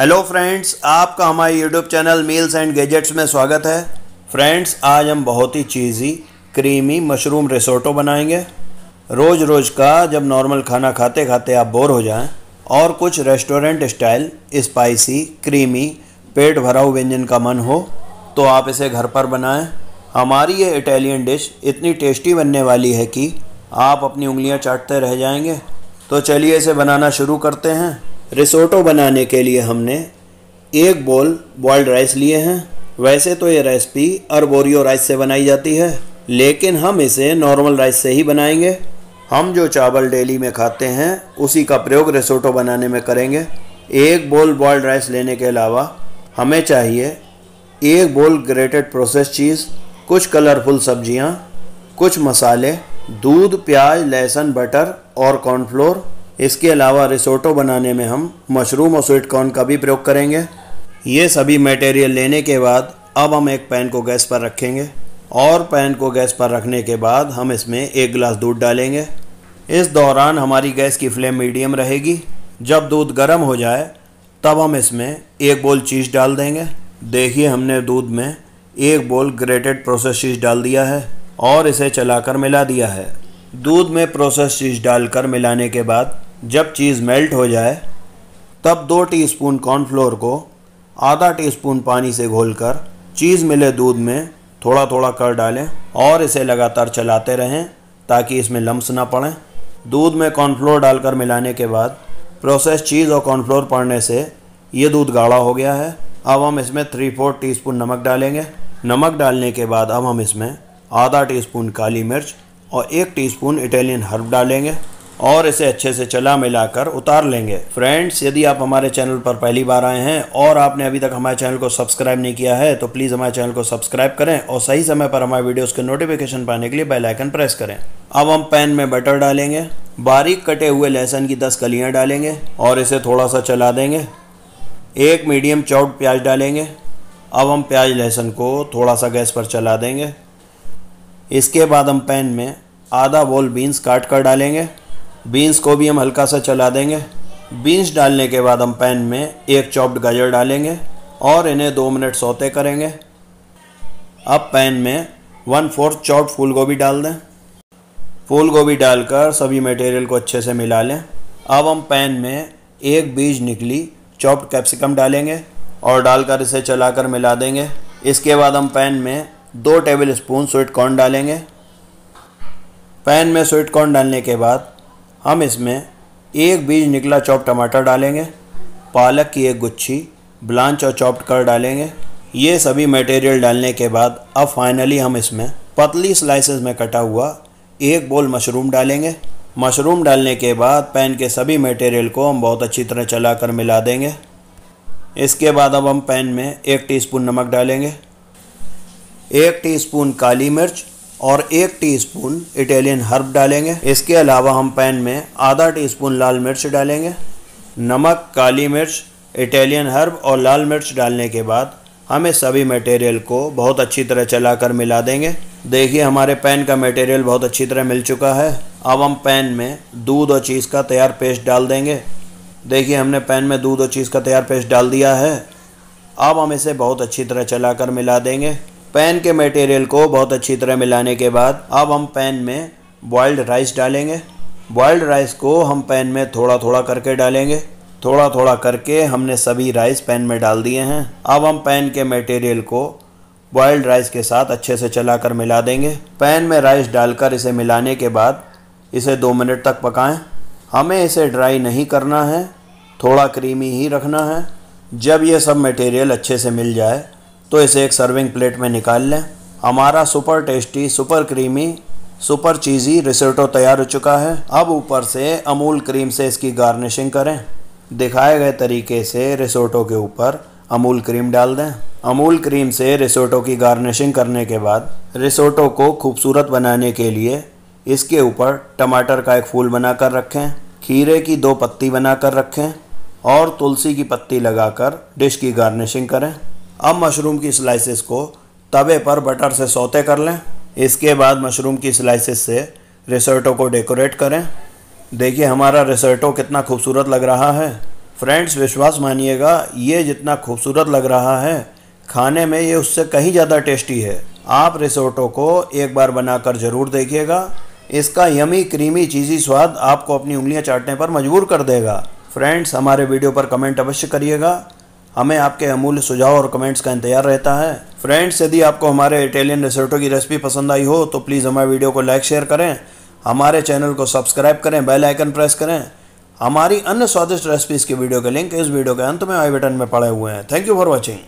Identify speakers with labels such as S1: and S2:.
S1: Hello friends आपका हमारे YouTube channel meals and gadgets में स्वागत है। फ्रेंड्स आज हम बहुत ही चीज़ी क्रीमी मशरूम रिसोटो बनाएँगे। रोज़ रोज़ का जब नॉर्मल खाना खाते खाते आप बोर हो जाएँ, और कुछ रेस्टोरेंट स्टाइल स्पाइसी क्रीमी पेट भरा हुआ व्यंजन का मन हो तो आप इसे घर पर बनाएँ। हमारी ये इटालियन डिश इतनी टेस्टी बनने वाली है कि आप अपनी उंगलियाँ चाटते रह जाएँगे। तो चलिए इसे बनाना शुरू करते हैं। रिसोटो बनाने के लिए हमने एक बोल बॉयल्ड राइस लिए हैं। वैसे तो ये रेसिपी अरबोरियो राइस से बनाई जाती है, लेकिन हम इसे नॉर्मल राइस से ही बनाएँगे। हम जो चावल डेली में खाते हैं, उसी का प्रयोग रिसोटो बनाने में करेंगे। एक बोल बॉयल्ड राइस लेने के अलावा हमें चाहिए एक बोल ग्रेटेड प्रोसेस चीज़ कुछ कलरफुल सब्ज़ियाँ, कुछ मसाले, दूध, प्याज, लहसुन बटर और कॉर्नफ्लोर इसके अलावा रिसोटो बनाने में हम मशरूम और स्वीट कॉर्न का भी प्रयोग करेंगे। ये सभी मटेरियल लेने के बाद अब हम एक पैन को गैस पर रखेंगे और पैन को गैस पर रखने के बाद हम इसमें एक गिलास दूध डालेंगे। इस दौरान हमारी गैस की फ्लेम मीडियम रहेगी। जब दूध गर्म हो जाए, तब हम इसमें एक बोल चीज़ डाल देंगे। देखिए, हमने दूध में एक बोल ग्रेटेड प्रोसेस चीज़ डाल दिया है और इसे चलाकर मिला दिया है। दूध में प्रोसेस चीज़ डालकर मिलाने के बाद जब चीज़ मेल्ट हो जाए, तब दो टीस्पून कॉर्नफ्लोर को आधा टीस्पून पानी से घोलकर चीज़ मिले दूध में थोड़ा थोड़ा कर डालें और इसे लगातार चलाते रहें ताकि इसमें लम्स ना पड़ें। दूध में कॉर्नफ्लोर डालकर मिलाने के बाद प्रोसेस चीज़ और कॉर्नफ्लोर पड़ने से ये दूध गाढ़ा हो गया है। अब हम इसमें थ्री फोर टीस्पून नमक डालेंगे। नमक डालने के बाद अब हम इसमें आधा टीस्पून काली मिर्च और एक टीस्पून इटालियन हर्ब डालेंगे। और इसे अच्छे से चला मिलाकर उतार लेंगे। फ्रेंड्स यदि आप हमारे चैनल पर पहली बार आए हैं और आपने अभी तक हमारे चैनल को सब्सक्राइब नहीं किया है तो प्लीज़ हमारे चैनल को सब्सक्राइब करें और सही समय पर हमारे वीडियोस के नोटिफिकेशन पाने के लिए बेल आइकन प्रेस करें। अब हम पैन में बटर डालेंगे, बारीक कटे हुए लहसुन की दस कलियाँ डालेंगे और इसे थोड़ा सा चला देंगे। एक मीडियम चौट प्याज डालेंगे। अब हम प्याज लहसुन को थोड़ा सा गैस पर चला देंगे। इसके बाद हम पैन में आधा बोल बीन्स काट कर डालेंगे। बीन्स को भी हम हल्का सा चला देंगे। बीन्स डालने के बाद हम पैन में एक चॉप्ड गाजर डालेंगे और इन्हें दो मिनट सोते करेंगे। अब पैन में वन फोर्थ चॉप्ड फूल गोभी डाल दें। फूल गोभी डालकर सभी मटेरियल को अच्छे से मिला लें। अब हम पैन में एक बीज निकली चॉप्ड कैप्सिकम डालेंगे और डालकर इसे चलाकर मिला देंगे। इसके बाद हम पैन में दो टेबल स्पून स्वीट कॉर्न डालेंगे। पैन में स्वीट कॉर्न डालने के बाद हम इसमें एक बीज निकला चॉप टमाटर डालेंगे, पालक की एक गुच्छी, ब्लांच और चॉप्ड कर डालेंगे। ये सभी मटेरियल डालने के बाद अब फाइनली हम इसमें पतली स्लाइसेस में कटा हुआ एक बोल मशरूम डालेंगे। मशरूम डालने के बाद पैन के सभी मटेरियल को हम बहुत अच्छी तरह चलाकर मिला देंगे। इसके बाद अब हम पैन में एक टीस्पून नमक डालेंगे। एक टीस्पून काली मिर्च और एक टीस्पून इटालियन हर्ब डालेंगे। इसके अलावा हम पैन में आधा टीस्पून लाल मिर्च डालेंगे। नमक, काली मिर्च इटालियन हर्ब और लाल मिर्च डालने के बाद हमें सभी मटेरियल को बहुत अच्छी तरह चलाकर मिला देंगे। देखिए, हमारे पैन का मटेरियल बहुत अच्छी तरह मिल चुका है। अब हम पैन में दूध और चीज़ का तैयार पेस्ट डाल देंगे। देखिए, हमने पैन में दूध और चीज़ का तैयार पेस्ट डाल दिया है। अब हम इसे बहुत अच्छी तरह चलाकर मिला देंगे। पैन के मटेरियल को बहुत अच्छी तरह मिलाने के बाद अब हम पैन में बॉइल्ड राइस डालेंगे। बॉइल्ड राइस को हम पैन में थोड़ा थोड़ा करके डालेंगे। थोड़ा थोड़ा करके हमने सभी राइस पैन में डाल दिए हैं। अब हम पैन के मटेरियल को बॉइल्ड राइस के साथ अच्छे से चलाकर मिला देंगे। पैन में राइस डालकर इसे मिलाने के बाद इसे दो मिनट तक पकाएँ। हमें इसे ड्राई नहीं करना है, थोड़ा क्रीमी ही रखना है। जब ये सब मटेरियल अच्छे से मिल जाए तो इसे एक सर्विंग प्लेट में निकाल लें। हमारा super tasty super creamy super cheesy risotto तैयार हो चुका है। अब ऊपर से अमूल क्रीम से इसकी गार्निशिंग करें। दिखाए गए तरीके से रिसोटो के ऊपर अमूल क्रीम डाल दें। अमूल क्रीम से रिसोटो की गार्निशिंग करने के बाद रिसोटो को खूबसूरत बनाने के लिए इसके ऊपर टमाटर का एक फूल बनाकर रखें। खीरे की दो पत्ती बनाकर रखें और तुलसी की पत्ती लगाकर डिश की गार्निशिंग करें। अब मशरूम की स्लाइसेस को तवे पर बटर से सौते कर लें। इसके बाद मशरूम की स्लाइसेस से रिसर्टो को डेकोरेट करें। देखिए हमारा रिसर्टो कितना खूबसूरत लग रहा है। फ्रेंड्स विश्वास मानिएगा, ये जितना खूबसूरत लग रहा है, खाने में ये उससे कहीं ज़्यादा टेस्टी है। आप रिसोटो को एक बार बनाकर ज़रूर देखिएगा। इसका यमी क्रीमी चीज़ी स्वाद आपको अपनी उंगलियाँ चाटने पर मजबूर कर देगा। फ्रेंड्स हमारे वीडियो पर कमेंट अवश्य करिएगा। हमें आपके अमूल्य सुझाव और कमेंट्स का इंतज़ार रहता है। फ्रेंड्स यदि आपको हमारे इटालियन रिसोटो की रेसिपी पसंद आई हो तो प्लीज़ हमारे वीडियो को लाइक शेयर करें। हमारे चैनल को सब्सक्राइब करें बेल आइकन प्रेस करें। हमारी अन्य स्वादिष्ट रेसिपीज़ की वीडियो के लिंक इस वीडियो के अंत में आई बटन में पड़े हुए हैं। Thank you for watching